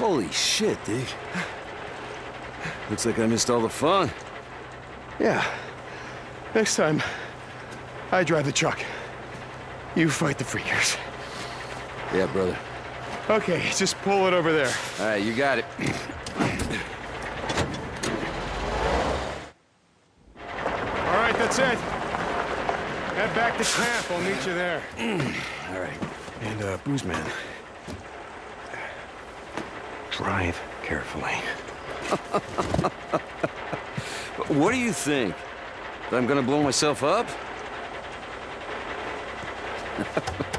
Holy shit, dude. Looks like I missed all the fun. Yeah. Next time, I drive the truck. You fight the freakers. Yeah, brother. Okay, just pull it over there. All right, you got it. All right, that's it. Head back to camp. I'll meet you there. All right. And, uh, Boozman. Drive carefully. What do you think? That I'm gonna blow myself up?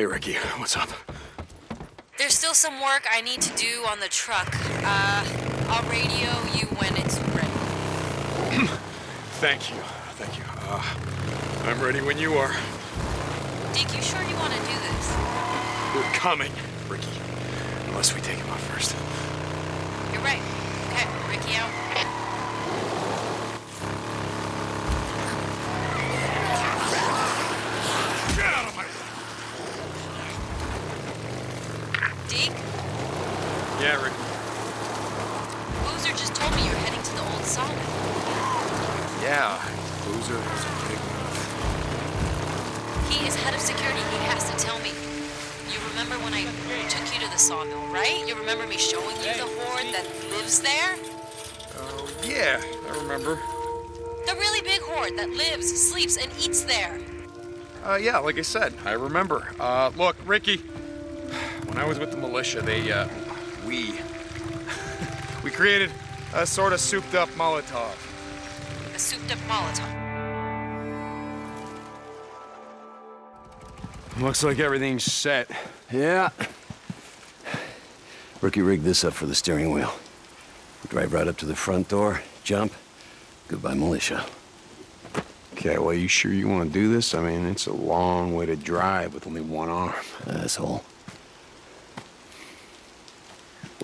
Hey, Rikki, what's up? There's still some work I need to do on the truck. Uh, I'll radio you when it's ready. Thank you. Thank you. Uh, I'm ready when you are. Deke, you sure you want to do this? We're coming, Rikki. Unless we take him out first. You're right. Okay, Rikki out. Lives, sleeps, and eats there. Uh, yeah, like I said, I remember. Uh, look, Rikki, when I was with the militia, they, uh, we, we created a sort of souped up Molotov. A souped up Molotov. Looks like everything's set. Yeah. Rikki rigged this up for the steering wheel. Drive right up to the front door, jump. Goodbye, militia. Okay, well, you sure you want to do this? I mean, it's a long way to drive with only one arm. Uh, asshole.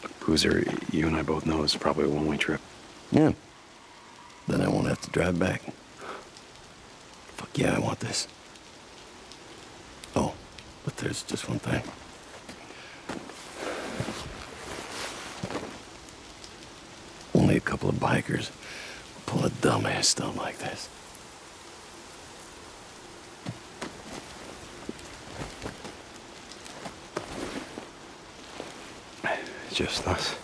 Look, Boozer, you and I both know it's probably a one-way trip. Yeah. Then I won't have to drive back. Fuck yeah, I want this. Oh, but there's just one thing. Only a couple of bikers will pull a dumbass stunt like this. Just us.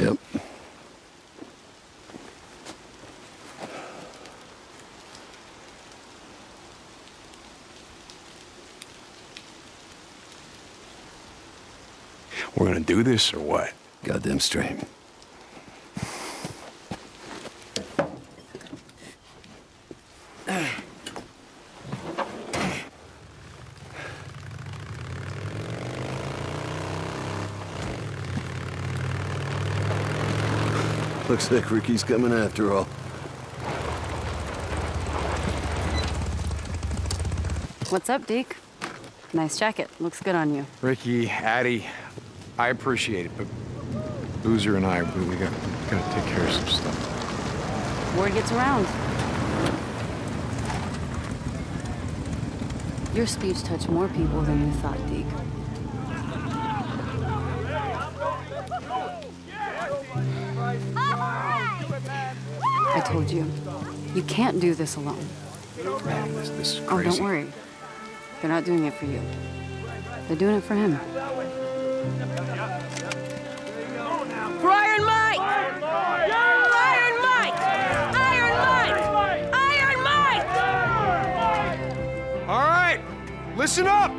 Yep. We're gonna do this or what? Goddamn straight. Looks like Rikki's coming after all. What's up, Deke? Nice jacket. Looks good on you. Rikki, Addy, I appreciate it, but Boozer and I, we, we got, we gotta take care of some stuff. Word gets around. Your speech touched more people than you thought, Deke. Told you, you can't do this alone. Man, this, this is Oh, don't worry. They're not doing it for you. They're doing it for him. Iron Mike! Iron Mike! Iron Mike! Iron Mike! All right, listen up.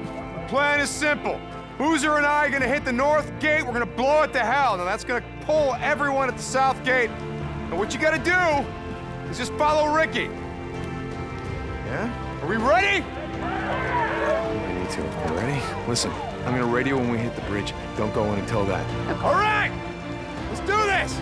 Plan is simple. Boozer and I are gonna hit the north gate. We're gonna blow it to hell. Now that's gonna pull everyone at the south gate. And what you gotta do is just follow Rikki. Yeah? Are we ready? Me too. You ready? Listen, I'm gonna radio when we hit the bridge. Don't go in until that. All right! Let's do this!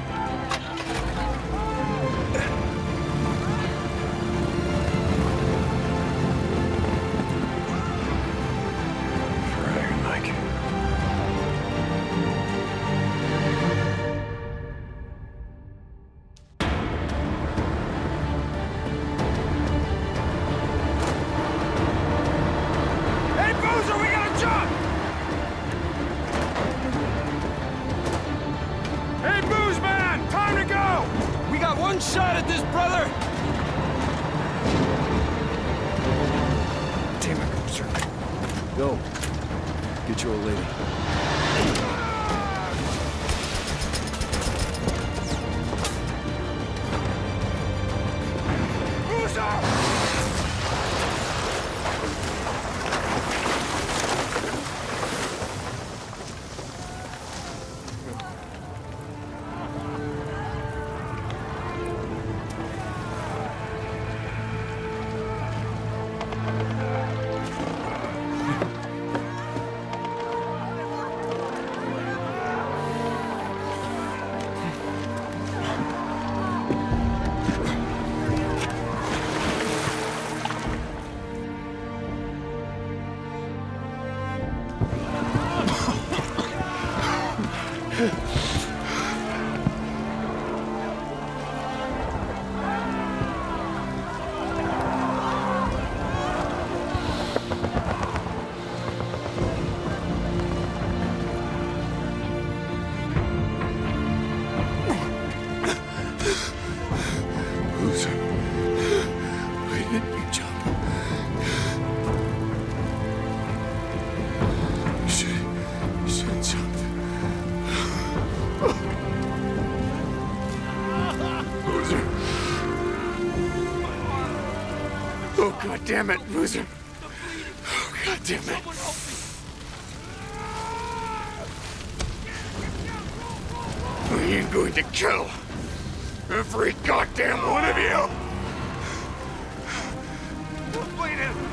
Get your old lady. Oh, God damn it, Boozer. Oh, God damn it. I am going to kill every goddamn one of you. I'm bleeding. I'm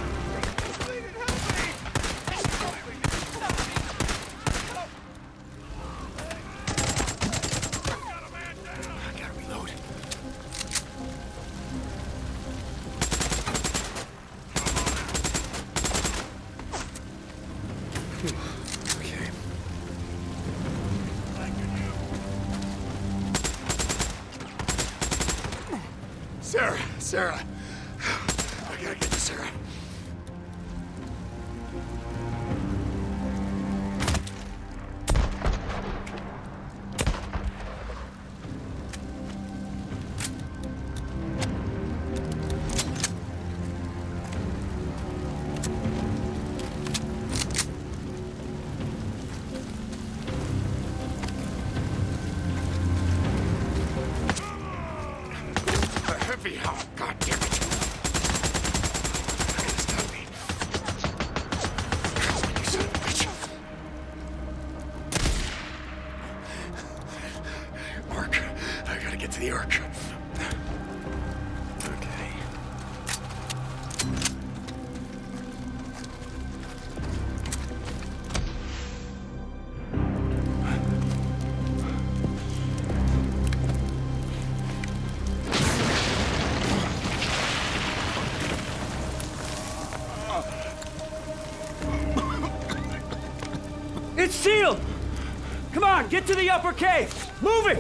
get to the upper cave! Move it!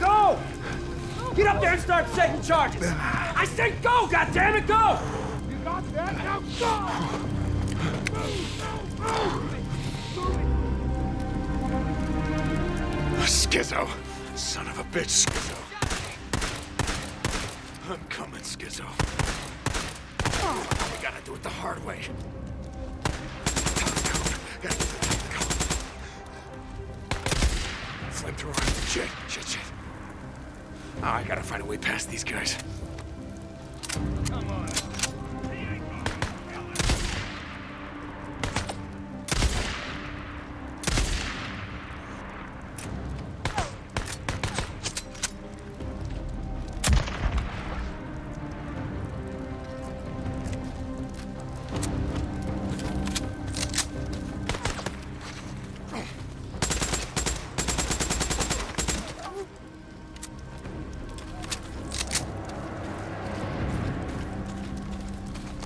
Go! Get up there and start setting charges! I said go, goddammit, go! You got that? Now go! Move, move, move. Skizzo. Son of a bitch, Skizzo. I'm coming, Skizzo. We gotta do it the hard way. Shit, shit, shit. Oh, I gotta find a way past these guys.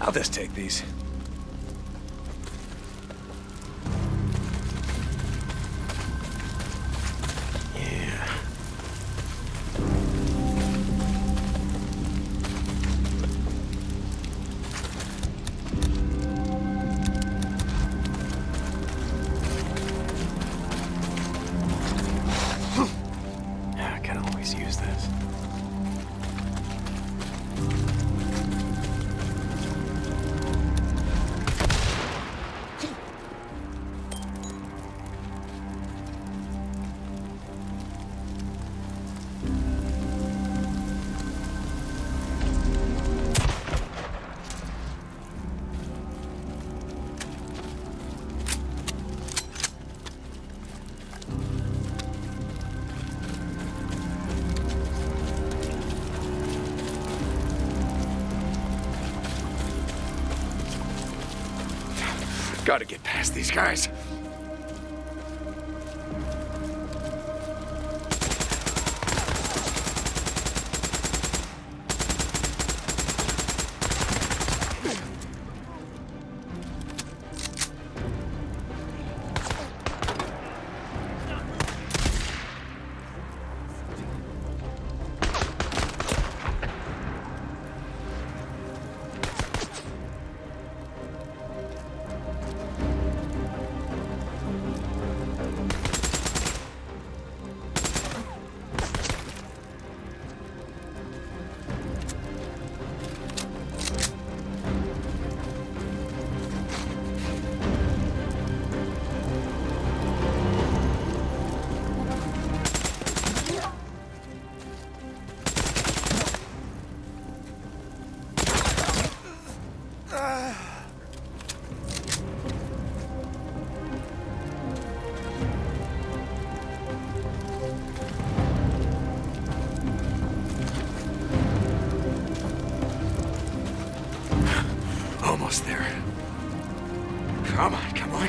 I'll just take these. Guys.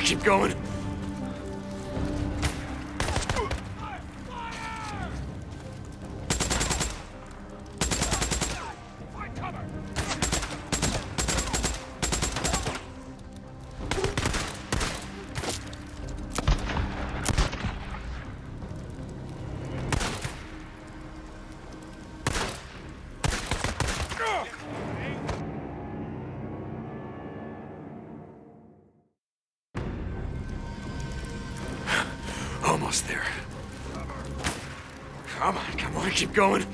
Keep going. Keep going.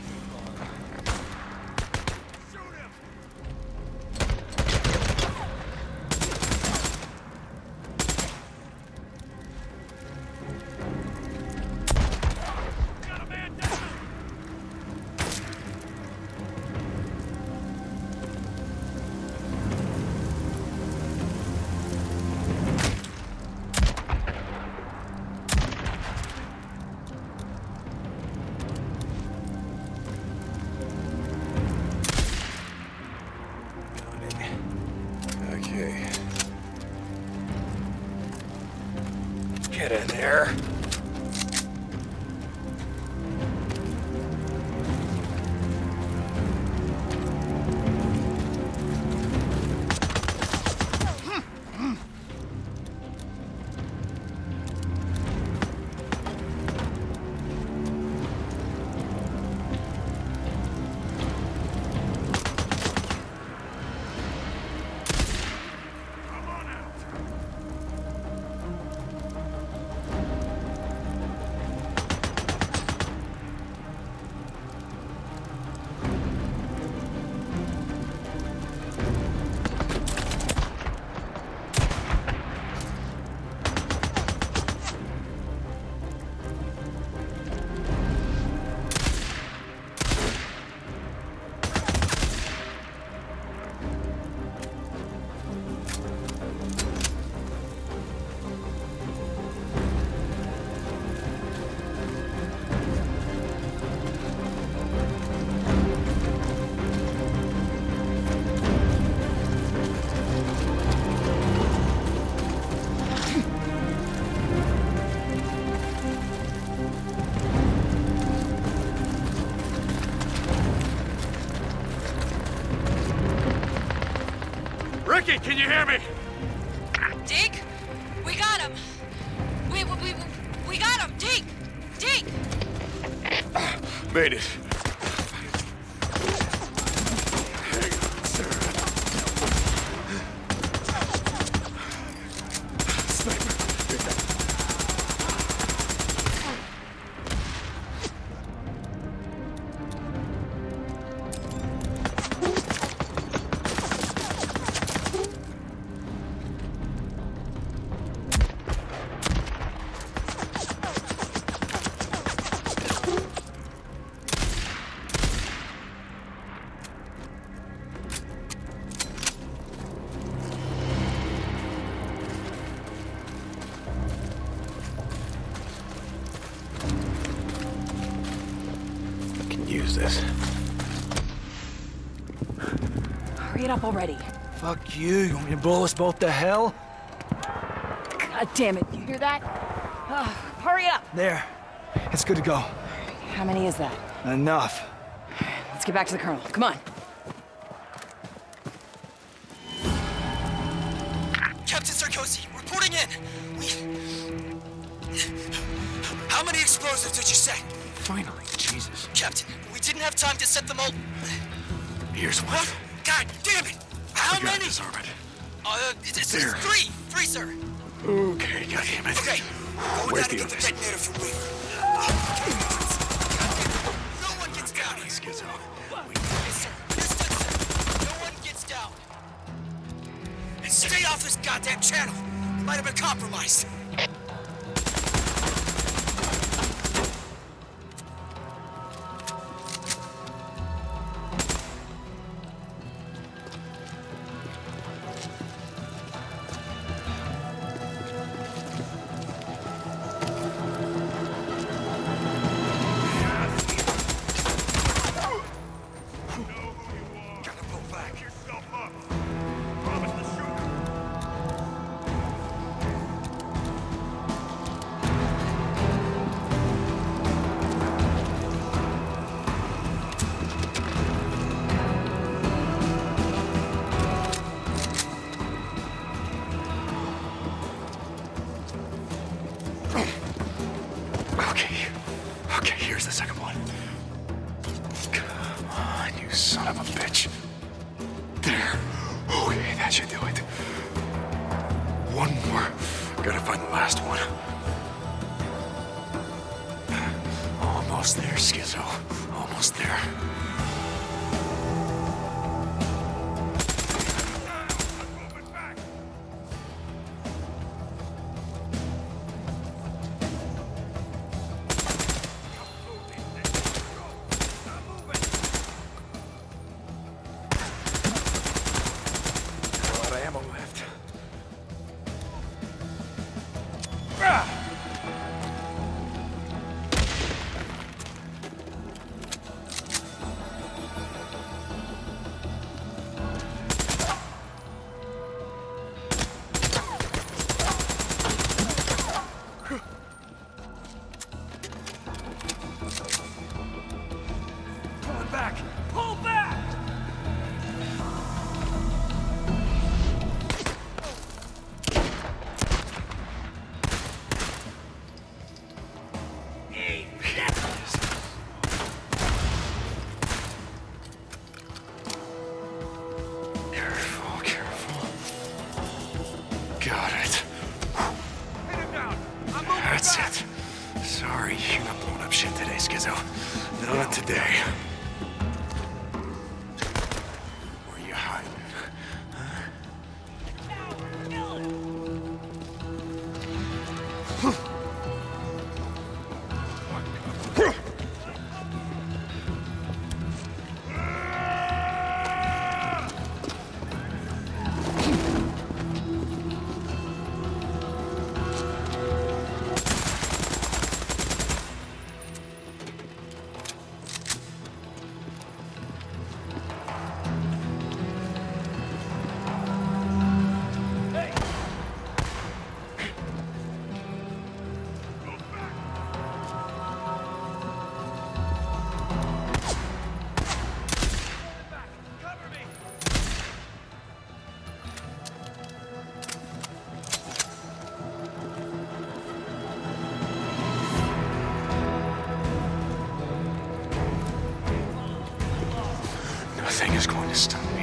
Can you hear me? Deke, we got him. We we we, we got him. Deke, Deke. Made it. up already. Fuck you. You want me to blow us both to hell? God damn it. You hear that? Hurry up. There. It's good to go. How many is that? Enough. Let's get back to the colonel. Come on. Okay.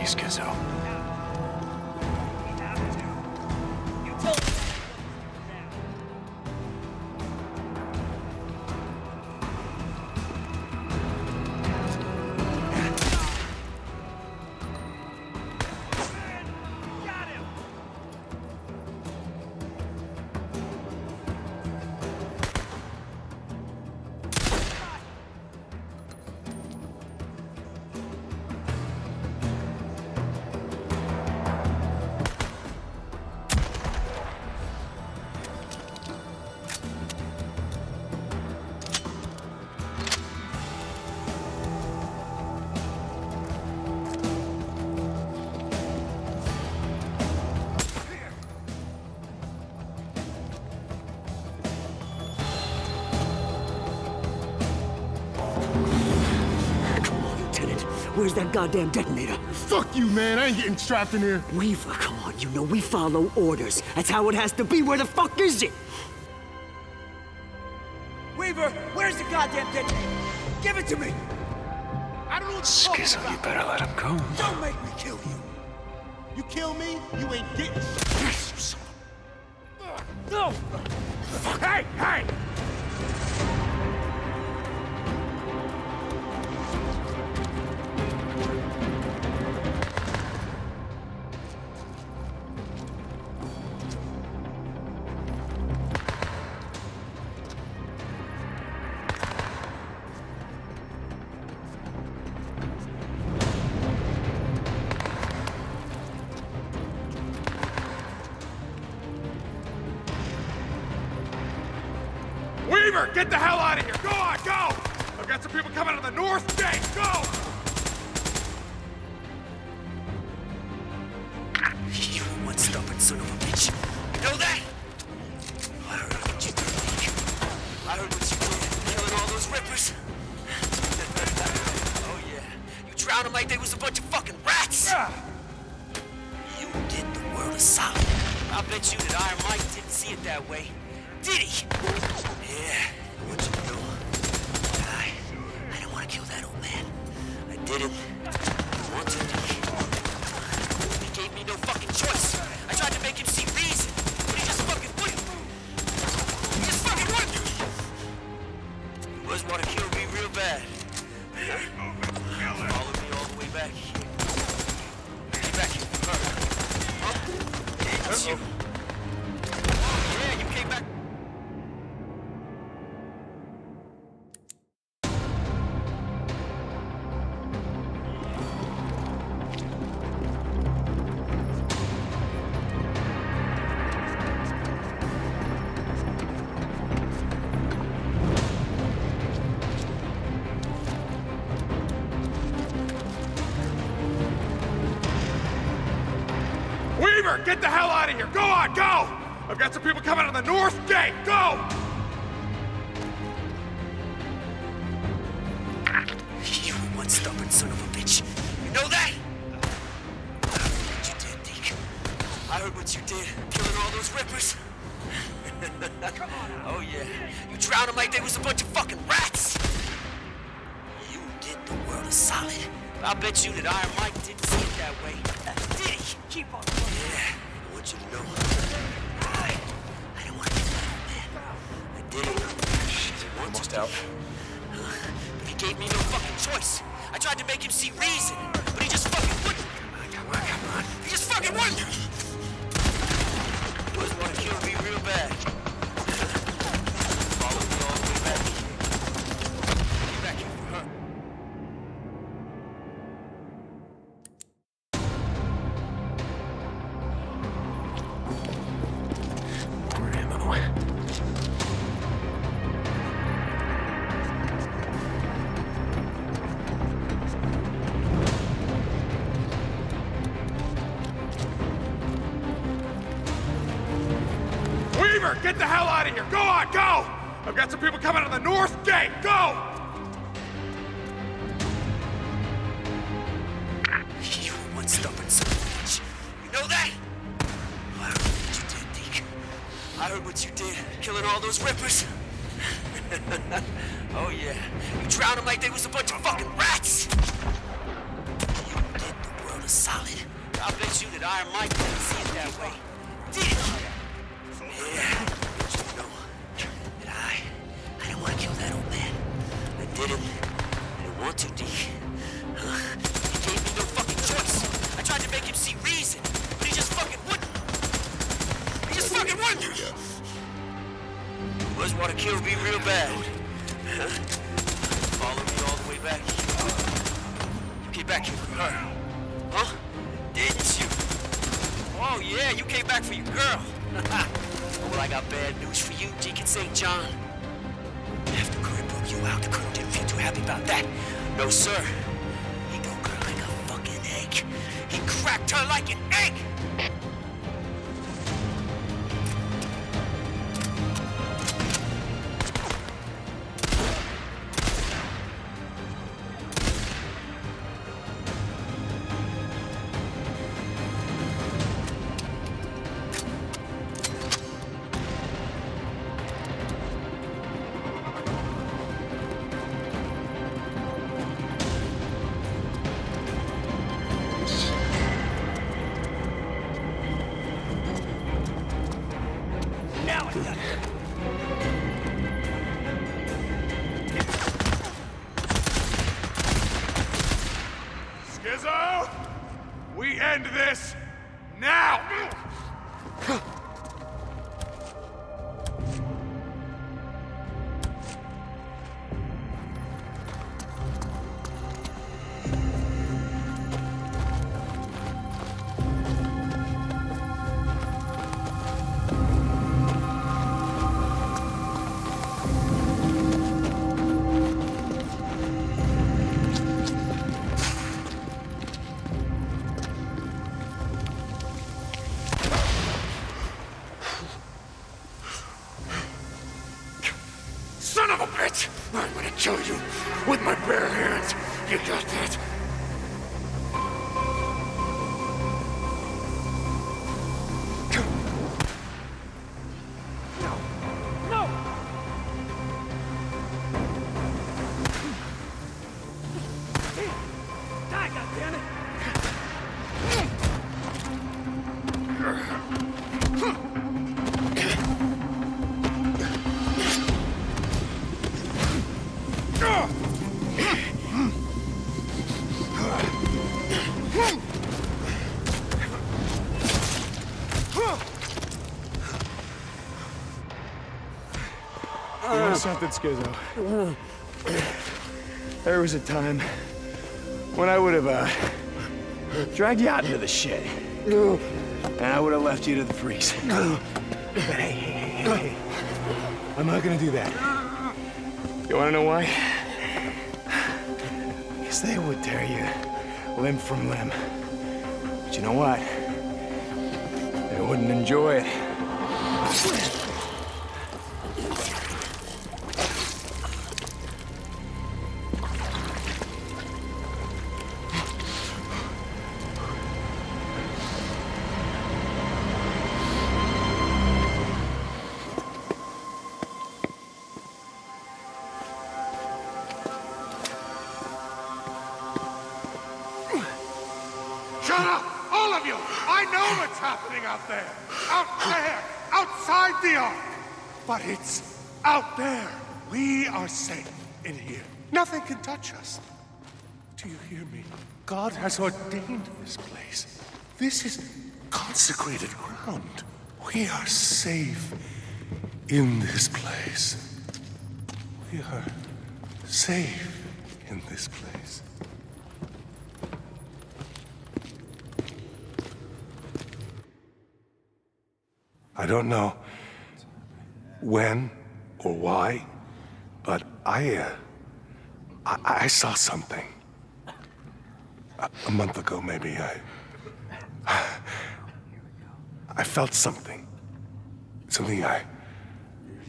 Skizzo. Where's that goddamn detonator? Fuck you, man. I ain't getting strapped in here. Weaver, come on, you know we follow orders. That's how it has to be. Where the fuck is it? Weaver, where's the goddamn detonator? Give it to me! I don't know what you're talking Skizzo, you better let him go. Don't make me kill you! You kill me, you ain't getting Yes, you son No! Hey, hey! Get the hell out of here! Go on, go! I've got some people coming out of the north gate. Go! But he gave me no fucking choice. I tried to make him see reason, but he just fucking wouldn't. Come on, come on. He just fucking wouldn't. He was to kill me real bad. Was want to kill me real bad. Follow me all the way back here. You came back here for her. Huh? Didn't you? Oh yeah, you came back for your girl. well, I got bad news for you, Deacon St. John. After Curry broke you out, the crew didn't feel too happy about that. No, sir. He broke her like a fucking egg. He cracked her like an egg! Something, Skizzo? There was a time when I would have uh, dragged you out into the shit. And I would have left you to the freaks. But hey, hey, hey, hey, hey. I'm not gonna do that. You wanna know why? Because they would tear you limb from limb. But you know what? They wouldn't enjoy it. God has ordained this place. This is consecrated ground. We are safe in this place. We are safe in this place. I don't know when or why, but I, uh, I, I saw something. A, month ago, maybe, I, I felt something. Something I,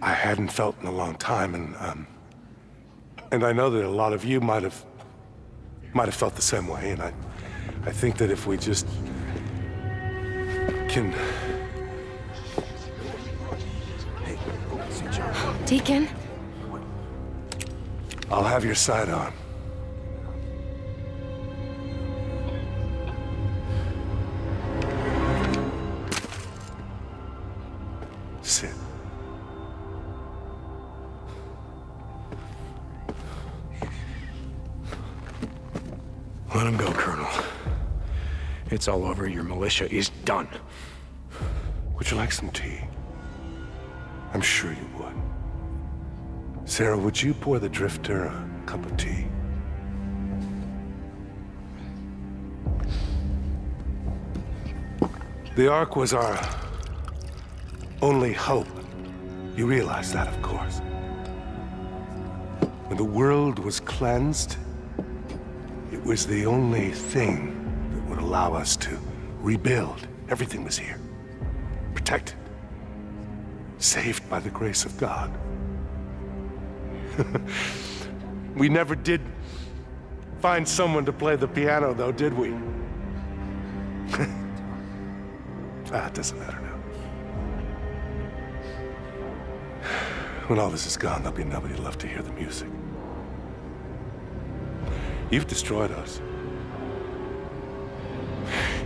I hadn't felt in a long time, and, um, and I know that a lot of you might have, might have felt the same way, and I, I think that if we just can Deacon? I'll have your side It's all over. Your militia is done. Would you like some tea? I'm sure you would. Sarah, would you pour the drifter a cup of tea? The Ark was our only hope. You realize that, of course. When the world was cleansed, it was the only thing allow us to rebuild. Everything was here. Protected. Saved by the grace of God. we never did find someone to play the piano, though, did we? ah, it doesn't matter now. When all this is gone, there'll be nobody left to hear the music. You've destroyed us.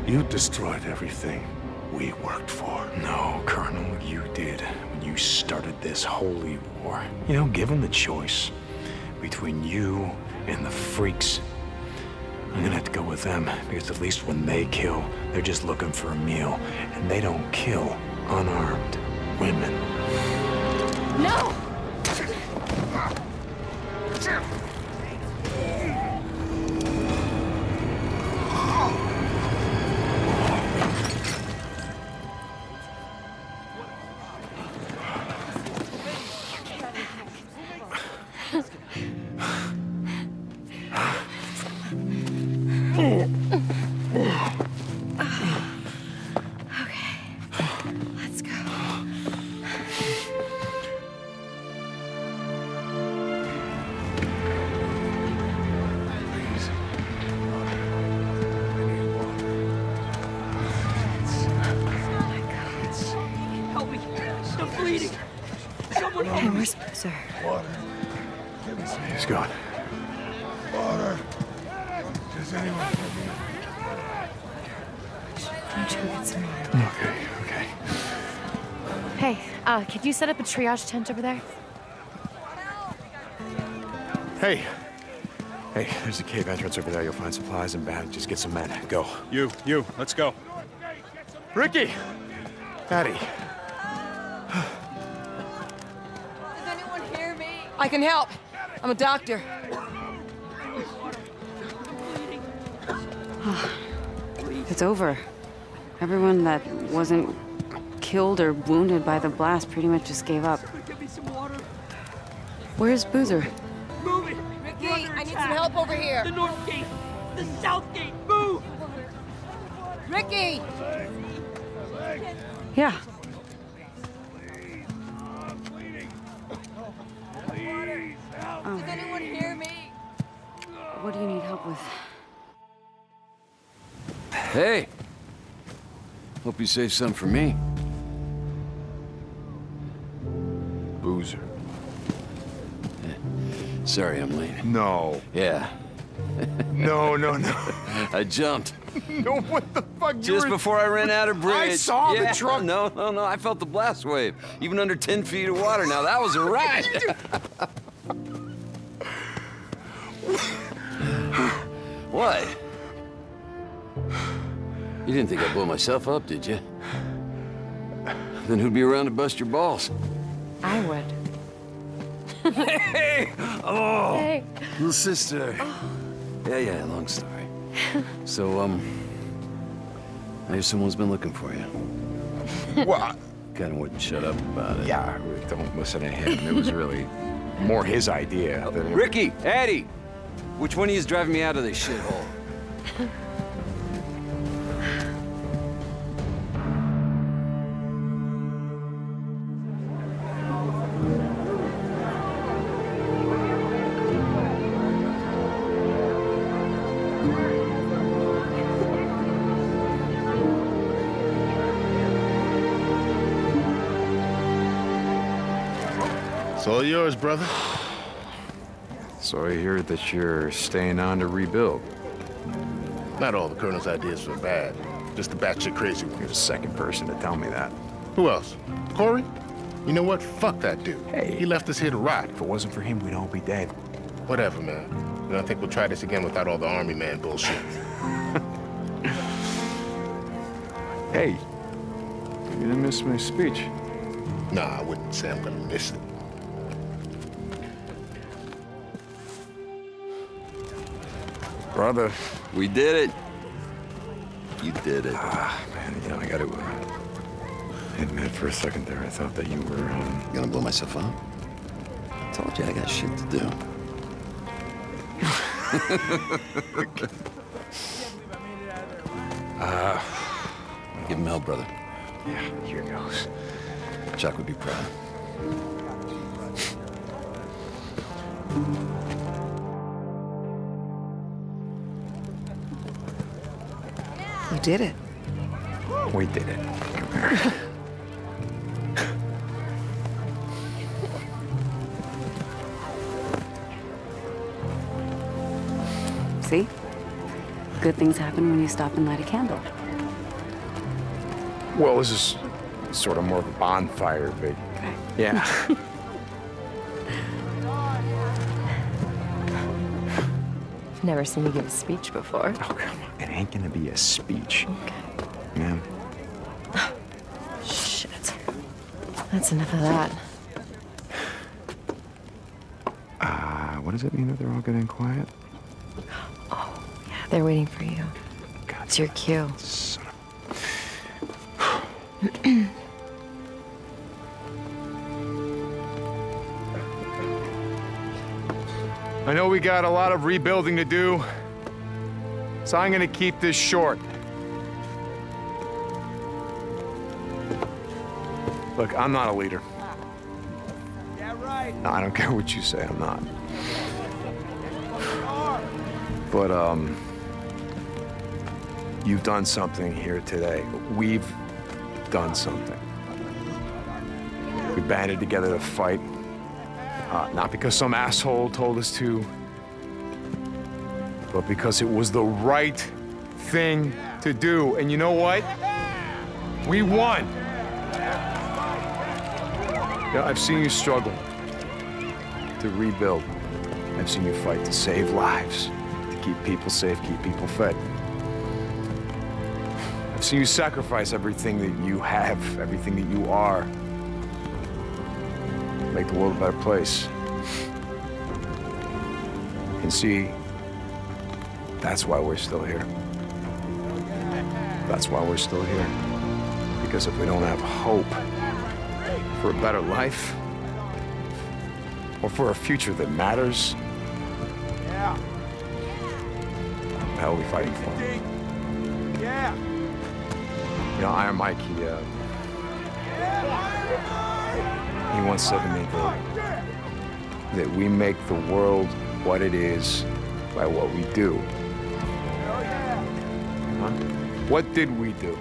You destroyed everything we worked for. No, Colonel, you did when you started this holy war. You know, given the choice between you and the freaks, I'm gonna have to go with them, because at least when they kill, they're just looking for a meal. And they don't kill unarmed women. No! I'm sure get some water. Okay, okay. Hey, uh, could you set up a triage tent over there? Hey. Hey, there's a cave entrance over there. You'll find supplies and bandages. Get some men. Go. You, you, let's go. Rikki! Patty. Does anyone hear me? I can help. I'm a doctor. It's over. Everyone that wasn't killed or wounded by the blast pretty much just gave up. Give me some water. Where's Boozer? Move it! Rikki, I need some help over here. The north gate! The south gate! Move! Rikki! Yeah. Does anyone hear me? What do you need help with? Hey! Hope you saved some for me. Boozer. Sorry I'm late. No. Yeah, No, no, no. I jumped. no, what the fuck? You Just were- before I ran out of bridge. I saw the Yeah, truck. No, no, no. I felt the blast wave. Even under 10 feet of water. Now, that was a ride. what? You didn't think I'd blow myself up, did you? Then who'd be around to bust your balls? I would. hey! Oh! Hey. Little sister. Yeah, yeah, long story. So, um, I hear someone's been looking for you. What? Kind of wouldn't shut up about it. Yeah, don't listen to him. It was really more his idea than... Rikki, Addy, which one of you is driving me out of this shithole? Yours, brother. So I hear that you're staying on to rebuild. Not all the Colonel's ideas were bad. Just the batshit crazy You're the second person to tell me that. Who else? Corey? You know what? Fuck that dude. Hey. He left us here to rot. If it wasn't for him, we'd all be dead. Whatever, man. And I think we'll try this again without all the army man bullshit. Hey, you didn't miss my speech. Nah, I wouldn't say I'm gonna miss it. Brother. We did it. You did it. Ah, man, you know, I gotta uh, admit for a second there, I thought that you were, um... Gonna blow myself up? I Told you I got shit to do. Uh, Give him hell, brother. yeah, here goes. Chuck would be proud. Did it. We did it. See? Good things happen when you stop and light a candle. Well, this is sort of more of a bonfire, but yeah. Never seen you give a speech before. Oh, come on. It ain't gonna be a speech. Okay. Ma'am. Shit. That's enough of that. Uh, what does it mean that they're all good and quiet? Oh, yeah, they're waiting for you. It's your cue. Son. I know we got a lot of rebuilding to do, so I'm gonna keep this short. Look, I'm not a leader. Yeah, No, I don't care what you say, I'm not. But, um, you've done something here today. We've done something. We banded together to fight. Uh, not because some asshole told us to, but because it was the right thing to do. And you know what? We won. Yeah, I've seen you struggle to rebuild. I've seen you fight to save lives, to keep people safe, keep people fed. I've seen you sacrifice everything that you have, everything that you are, make the world a better place. And see, that's why we're still here. That's why we're still here. Because if we don't have hope for a better life, or for a future that matters, Yeah. the hell are we fighting for? Yeah. You know, Iron Mike, he, uh, he once said to me that, that we make the world what it is by what we do. Huh? What did we do?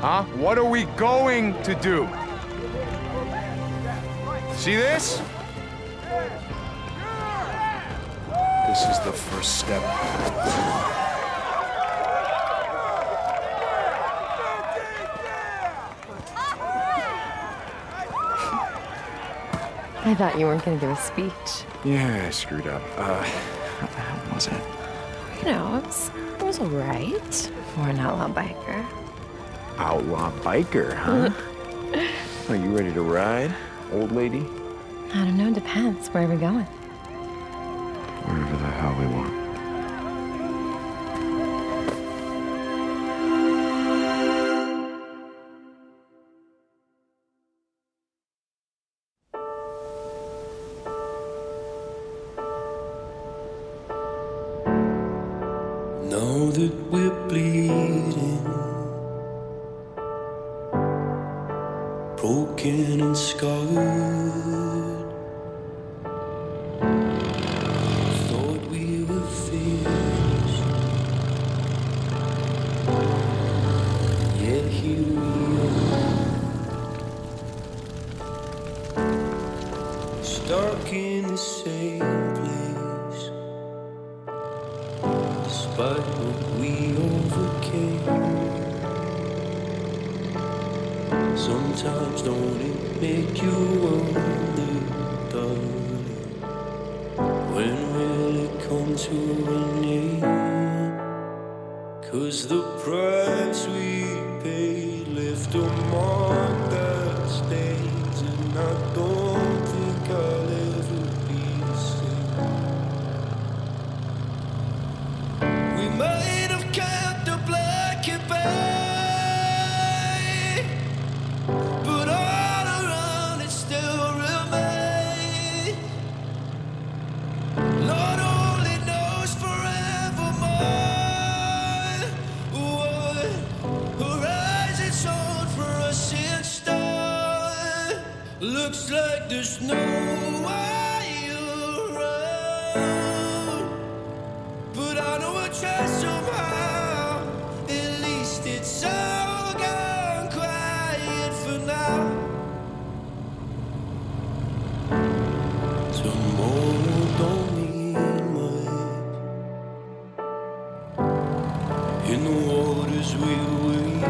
Huh? What are we going to do? See this? This is the first step. I thought you weren't going to give a speech. Yeah, I screwed up. Uh, hell was it? You know, it was, was all right for an outlaw biker. Outlaw biker, huh? are you ready to ride, old lady? I don't know, depends. Where are we going? Wherever the hell we want. Despite what we overcame, sometimes don't it make you wonder, darling, when will it come to an end? Cause the price we paid left a mark we wait.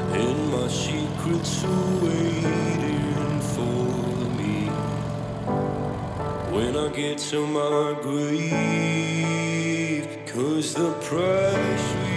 And my secrets are waiting for me. when I get to my grave. Cause the price